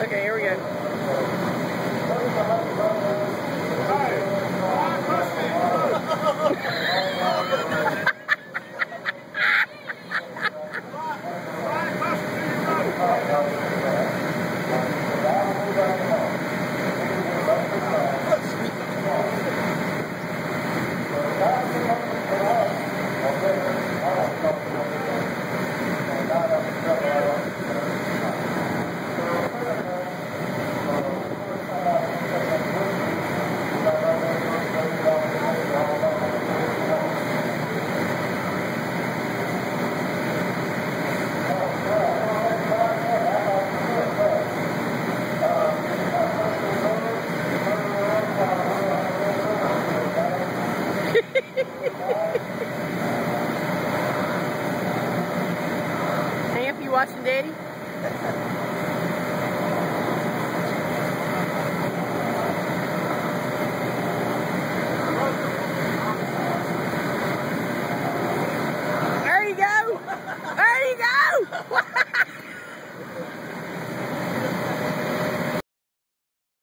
Okay, here we go. hey, if you watching, Daddy?